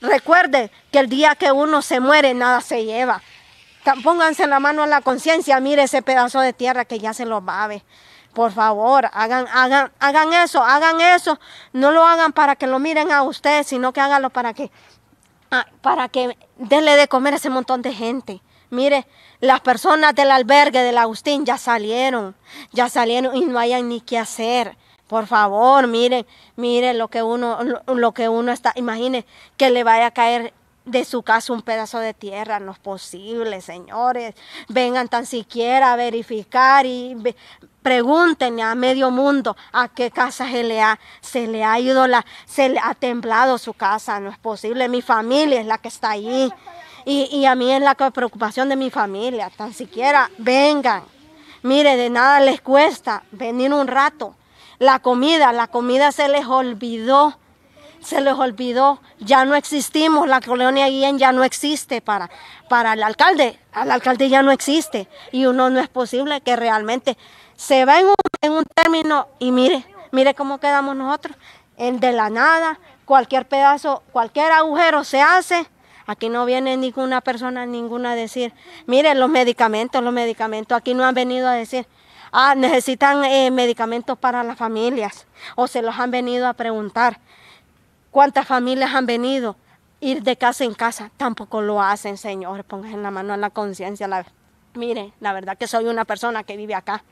recuerde que el día que uno se muere, nada se lleva. Pónganse la mano en la conciencia, mire ese pedazo de tierra que ya se lo ver. Por favor, hagan, hagan, hagan eso, hagan eso. No lo hagan para que lo miren a usted, sino que háganlo para que, ah, para que denle de comer a ese montón de gente. Mire, las personas del albergue del Agustín ya salieron, ya salieron y no hayan ni qué hacer. Por favor, miren, miren lo que uno, lo, que uno está, imagine que le vaya a caer de su casa un pedazo de tierra, no es posible, señores. Vengan tan siquiera a verificar y pregúntenle a medio mundo a qué casa se le ha, se le ha ido la, se le ha temblado su casa, no es posible. Mi familia es la que está ahí. Y, a mí es la preocupación de mi familia, tan siquiera vengan. Mire, de nada les cuesta venir un rato. La comida, la comida se les olvidó, se les olvidó. Ya no existimos, la colonia Guillén ya no existe para, para el alcalde. Al alcalde ya no existe. Y uno no es posible que realmente se va en un, en un término y mire, mire cómo quedamos nosotros. En de la nada, cualquier pedazo, cualquier agujero se hace Aquí no viene ninguna persona, ninguna a decir, miren los medicamentos, los medicamentos. Aquí no han venido a decir, ah, necesitan eh, medicamentos para las familias. O se los han venido a preguntar. ¿Cuántas familias han venido? Ir de casa en casa. Tampoco lo hacen, Señor. Pongan la mano en la conciencia. La... Mire, la verdad que soy una persona que vive acá.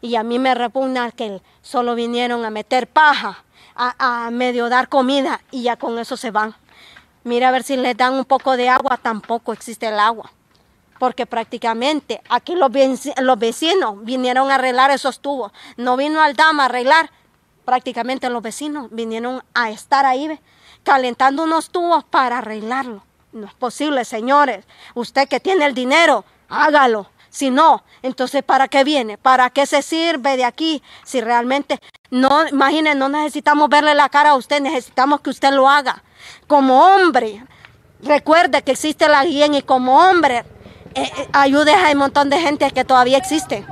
Y a mí me repugna que solo vinieron a meter paja, a, medio dar comida y ya con eso se van. Mira a ver si le dan un poco de agua, tampoco existe el agua. Porque prácticamente aquí los, vecinos vinieron a arreglar esos tubos. No vino al dama a arreglar. Prácticamente los vecinos vinieron a estar ahí calentando unos tubos para arreglarlo. No es posible, señores. Usted que tiene el dinero, hágalo. Si no, entonces ¿para qué viene? ¿Para qué se sirve de aquí? Si realmente no, imaginen, no necesitamos verle la cara a usted, necesitamos que usted lo haga. Como hombre, recuerde que existe la guía y como hombre, eh, eh, ayude a un montón de gente que todavía existe.